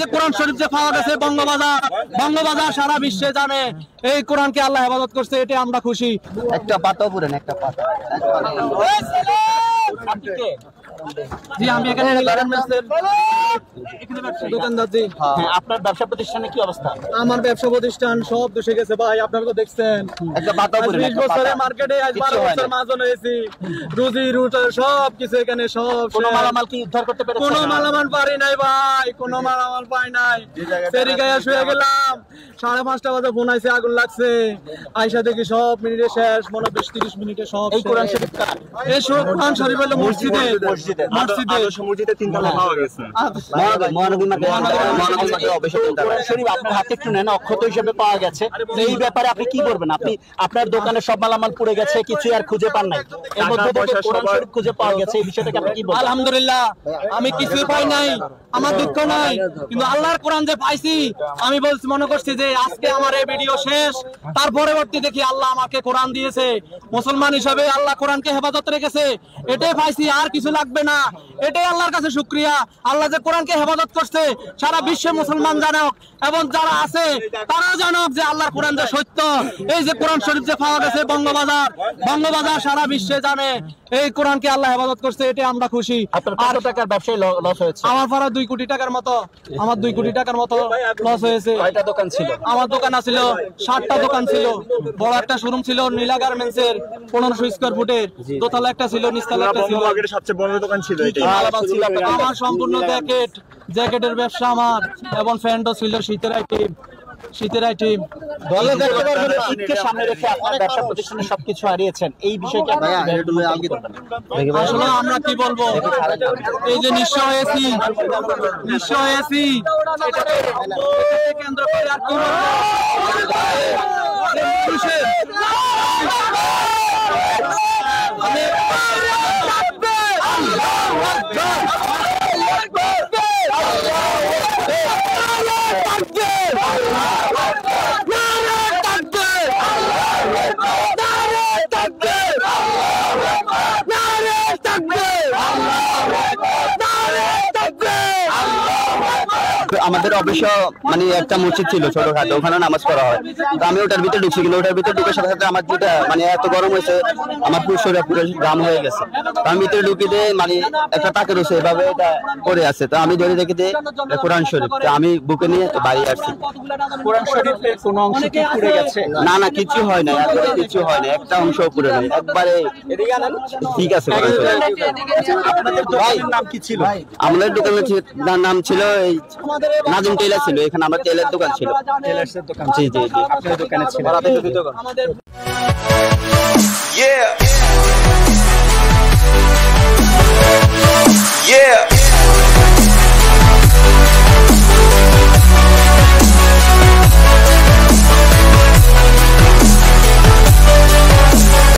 যে কোরআন শরীফ যে পাওয়া গেছে বঙ্গবাজার বঙ্গবাজার সারা বিশ্বে জানে। এই কোরআনকে আল্লাহ হেফাজত করছে এটা আমরা খুশি। একটা পাতা পুরেন একটা পাতা। জি আমি এখানে দোকানদার জি। হ্যাঁ, আপনার ব্যবসা প্রতিষ্ঠানে কি অবস্থা? আমার ব্যবসা প্রতিষ্ঠান সব দোষে গেছে ভাই আপনারা তো দেখছেন। একটা পাতাও বিশ একটা মার্কেটে আজ বারো বছর মাজন হয়েছি রুজি রুটার সব কিছু এখানে সব কোনো। মালামাল কি উদ্ধার করতে পেরেছেন কোনো মালামাল পারি নাই ভাই কোনো মালামাল পাই নাই। ফেরি গায়ে শুয়ে গেলাম। সাড়ে পাঁচটা বাজে ফোন আইছে আগুন লাগছে। আইসা দেখি সব মিনিটে শেষ মনে হয় বিশ তিরিশ মিনিটে সব এই কোরআন শরীফ এই সব কোরআন শরীফ হলো মসজিদে মসজিদে। মসজিদে। মার্কেট মহানবী মার্কেট কোরআন শরীফ আপনার হাতে একটু নেন অক্ষত হিসেবে পাওয়া গেছে। এই ব্যাপারে আপনি কি করবেন? আপনি আপনার দোকানে সব মালামাল পুড়ে গেছে কিছু আর খুঁজে পান নাই। এর মধ্যে থেকে কোরআন শরীফ খুঁজে পাওয়া গেছে এই বিষয়টাকে আপনি কি বলবেন? আলহামদুলিল্লাহ আমি কিছুই পাই নাই। আমার দুঃখ নাই কিন্তু আল্লাহর কোরআন যে পাইছি আমি বলছি মনে করছি যে আজকে আমার এই ভিডিও শেষ। তার পরবর্তী দেখি আল্লাহ আমাকে কোরআন দিয়েছে। মুসলমান হিসাবে আল্লাহ কোরআনকে হেফাজত রেখেছে। এটাই পাইছি আর কিছু লাগবে না। এটাই আল্লাহর কাছে শুক্রিয়া। আল্লাহ যে কোরআনকে হেফাজত করছে সারা বিশ্বে মুসলমান জানক এবং যারা আছে তারাও জানক যে আল্লাহর কোরআন যে সত্য। এই যে কোরআন শরীফ যে পাওয়া গেছে বঙ্গবাজার বঙ্গবাজার সারা বিশ্বে জানে এই কোরআনকে আল্লাহ হেফাজত করছে এটাই আমরা খুশি। কত টাকার ব্যবসায় লস হয়েছে? আমার পাড়া দুই কোটি টাকার মতো আমার দুই কোটি টাকার মতো লস হয়েছে। কয়টা দোকান ছিল? আমার দোকান আছিল ষাটটা দোকান ছিল বড় একটা শোরুম ছিল নীলা গার্মেন্টস এর পনেরোশো স্কোয়ার ফুটের দোতলা একটা ছিল নিচতলা একটা ছিল। সবচেয়ে বড় দোকান ছিল দোকানে? আমার সম্পূর্ণ জ্যাকেট। জ্যাকেটের ব্যবসা আমার এবং ফ্যান্ডও ছিল শীতের আইটেম শীতের আইটেম বলে দেখতে পারবেন শীতকে সামনে রেখে আপনার ব্যবসা প্রতিষ্ঠানে সবকিছু হারিয়েছেন। এই বিষয়টা। আসলে আমরা কি বলব? এই যে নিঃস্ব হয়েছি নিঃস্ব হয়েছি। কেন্দ্র করে আর কি বলব? আমাদের অবশ্য মানে একটা মসজিদ ছিল ছোটখাটো ওখানে নামাজ পড়া হয়। তো আমি ওটার ভিতরে ঢুকছি কিন্তু ওটার ভিতরে ঢুকে সাথে সাথে আমার যেটা মানে এত গরম হয়েছে আমার পুরো শরীর পুরো গাম হয়ে গেছে। তো আমি ভিতরে ঢুকে দিয়ে মানে একটা তাকে রয়েছে এভাবে এটা করে আছে। তো আমি ধরে দেখি দিয়ে কোরআন শরীফ। তো আমি বুকে নিয়ে বাড়ি আসছি। কোরআন শরীফের কোন অংশ কি পুড়ে গেছে? না না কিছু হয় না একবারে কিছু হয় না একটা অংশ পুরো নেই একবারে ঠিক আছে কোরআন শরীফ। আপনাদের দোকানের নাম কি ছিল? আমাদের দোকানের নাম ছিল এই নাজিম টেলার ছিল এখানে আমার টেলার দোকান ছিল। টেলার্সের দোকান জি জি জি। আপনার দোকানে ছিল।